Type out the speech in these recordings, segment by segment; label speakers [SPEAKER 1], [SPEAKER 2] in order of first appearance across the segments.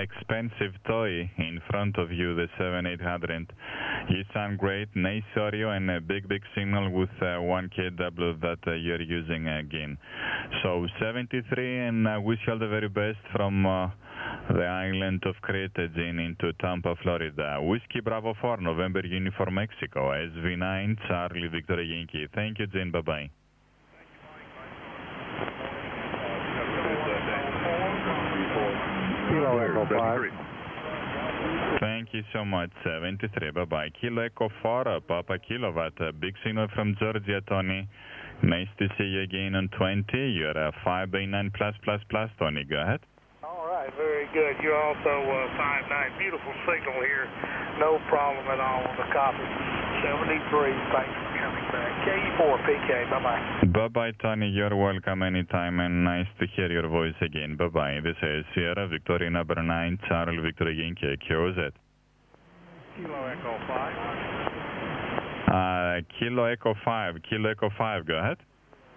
[SPEAKER 1] expensive toy in front of you, the 7800. You sound great, nice audio and a big, big signal with uh, 1 kW that uh, you're using again. So 73 and I wish you all the very best from uh, the island of Crete in into Tampa, Florida. Whiskey Bravo 4, November Uniform Mexico, SV9, Charlie Victor Yankee. Thank you, Jane. Bye-bye.
[SPEAKER 2] Kilo Echo 5.
[SPEAKER 1] Thank you so much, 73. Bye-bye. Kilo Echo 4, uh, Papa Kilowatt. Uh, big signal from Georgia, Tony. Nice to see you again on 20. You're a 589 plus plus plus, Tony. Go ahead.
[SPEAKER 3] All right, very good. You're also uh, five nine. Beautiful signal here. No problem at all on the copy. 73. Thanks for. KE4 PK. Bye-bye.
[SPEAKER 1] Bye-bye, Tony. You're welcome anytime and nice to hear your voice again. Bye-bye. This is Sierra Victoria number 9, Charlie Victoria Yankee, QZ.
[SPEAKER 3] Kilo Echo 5.
[SPEAKER 1] Uh, Kilo Echo 5, Kilo Echo 5, go ahead.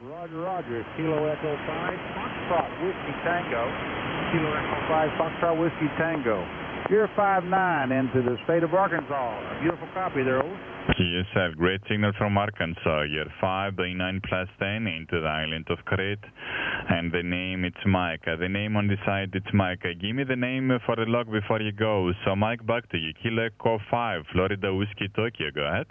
[SPEAKER 2] Roger, Roger. Kilo Echo 5, Foxtrot Whiskey Tango. Kilo Echo 5, Foxtrot Whiskey Tango. You're 5'9 into the state of Arkansas. Beautiful copy there, over.
[SPEAKER 1] Yes, sir. Great signal from Arkansas. 5 by 9 plus 10 into the island of Crete. And the name, it's Mike. The name on the side, it's Mike. Give me the name for the log before you go. So, Mike, back to you. Kilo Echo 5, Florida Whiskey Tokyo. Go ahead.